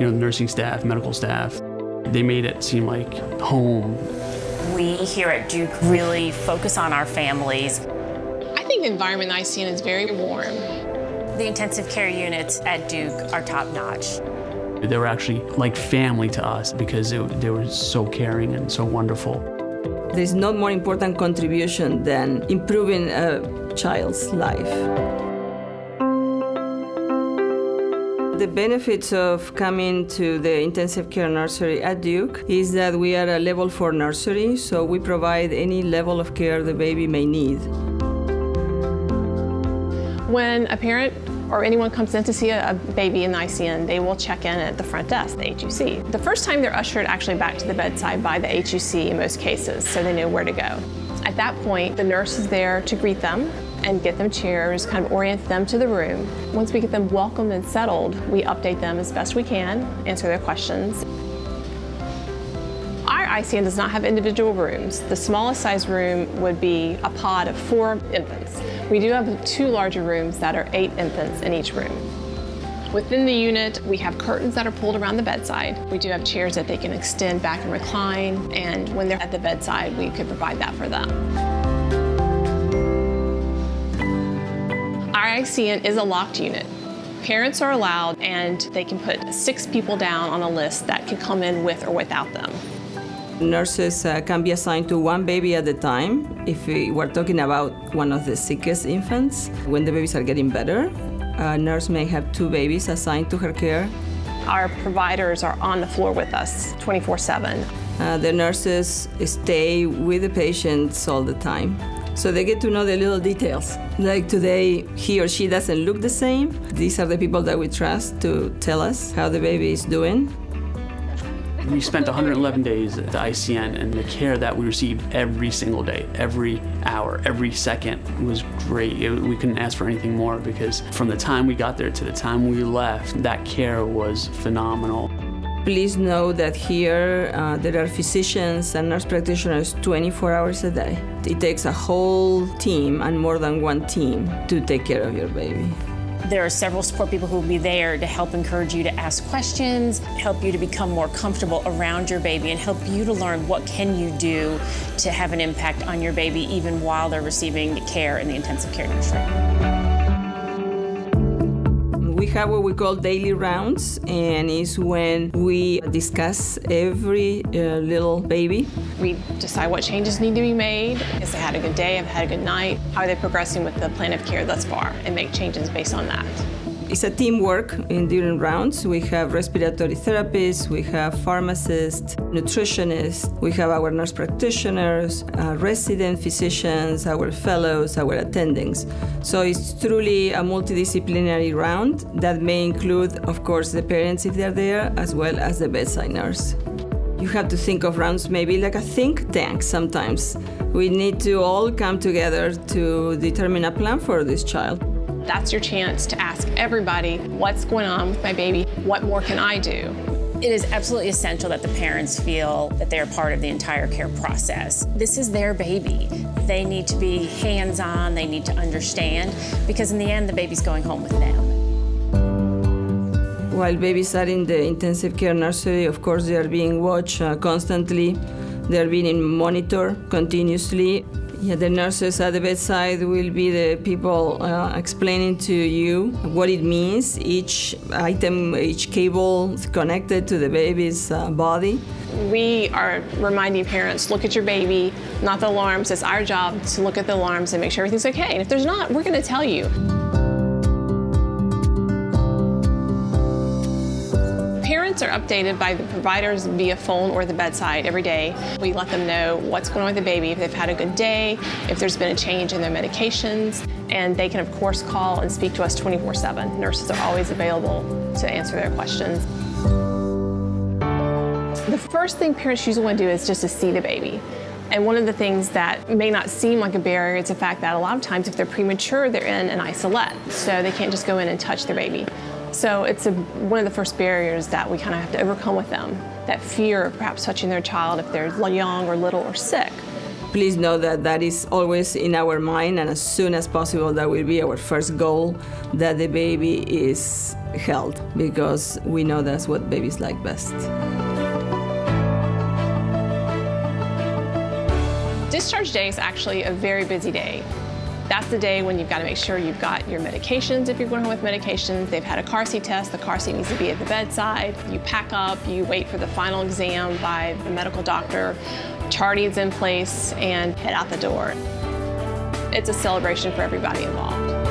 you know, nursing staff, medical staff. They made it seem like home. We here at Duke really focus on our families. I think the environment I see in ICN is very warm. The intensive care units at Duke are top notch. They were actually like family to us because it, they were so caring and so wonderful. There's no more important contribution than improving a child's life. The benefits of coming to the intensive care nursery at Duke is that we are a level 4 nursery, so we provide any level of care the baby may need. When a parent or anyone comes in to see a, baby in the ICN, they will check in at the front desk, the HUC. The first time they're ushered actually back to the bedside by the HUC in most cases, so they know where to go. At that point, the nurse is there to greet them and get them chairs, kind of orient them to the room. Once we get them welcomed and settled, we update them as best we can, answer their questions. Our ICN does not have individual rooms. The smallest size room would be a pod of four infants. We do have two larger rooms that are eight infants in each room. Within the unit, we have curtains that are pulled around the bedside. We do have chairs that they can extend back and recline, and when they're at the bedside, we could provide that for them. Our ICN is a locked unit. Parents are allowed, and they can put six people down on a list that can come in with or without them. Nurses uh, can be assigned to one baby at a time. If we were talking about one of the sickest infants, when the babies are getting better, a nurse may have two babies assigned to her care. Our providers are on the floor with us 24 7. Uh, the nurses stay with the patients all the time. So they get to know the little details. Like today, he or she doesn't look the same. These are the people that we trust to tell us how the baby is doing. We spent 111 days at the ICN, and the care that we received every single day, every hour, every second was great. It, we couldn't ask for anything more because from the time we got there to the time we left, that care was phenomenal. Please know that here uh, there are physicians and nurse practitioners 24 hours a day. It takes a whole team and more than one team to take care of your baby. There are several support people who will be there to help encourage you to ask questions, help you to become more comfortable around your baby, and help you to learn what can you do to have an impact on your baby even while they're receiving care in the intensive care nursery have what we call daily rounds, and it's when we discuss every uh, little baby. We decide what changes need to be made. Has they had a good day, have had a good night, how are they progressing with the plan of care thus far, and make changes based on that. It's a teamwork in different rounds. We have respiratory therapists, we have pharmacists, nutritionists, we have our nurse practitioners, uh, resident physicians, our fellows, our attendings. So it's truly a multidisciplinary round that may include, of course, the parents if they're there, as well as the bedside nurse. You have to think of rounds maybe like a think tank sometimes. We need to all come together to determine a plan for this child. That's your chance to ask everybody, what's going on with my baby? What more can I do? It is absolutely essential that the parents feel that they're part of the entire care process. This is their baby. They need to be hands-on, they need to understand, because in the end, the baby's going home with them. While babies are in the intensive care nursery, of course, they are being watched uh, constantly. They are being monitored continuously. Yeah, the nurses at the bedside will be the people uh, explaining to you what it means, each item, each cable connected to the baby's uh, body. We are reminding parents, look at your baby, not the alarms. It's our job to look at the alarms and make sure everything's okay. And if there's not, we're going to tell you. Are updated by the providers via phone or the bedside every day. We let them know what's going on with the baby, if they've had a good day, if there's been a change in their medications, and they can, of course, call and speak to us 24 7. Nurses are always available to answer their questions. The first thing parents usually want to do is just to see the baby. And one of the things that may not seem like a barrier is the fact that a lot of times if they're premature, they're in an isolette. so they can't just go in and touch their baby. So it's a, one of the first barriers that we kind of have to overcome with them, that fear of perhaps touching their child if they're young or little or sick. Please know that that is always in our mind, and as soon as possible, that will be our first goal that the baby is held because we know that's what babies like best. Discharge day is actually a very busy day. That's the day when you've got to make sure you've got your medications if you're going home with medications. They've had a car seat test. The car seat needs to be at the bedside. You pack up, you wait for the final exam by the medical doctor, charting is in place, and head out the door. It's a celebration for everybody involved.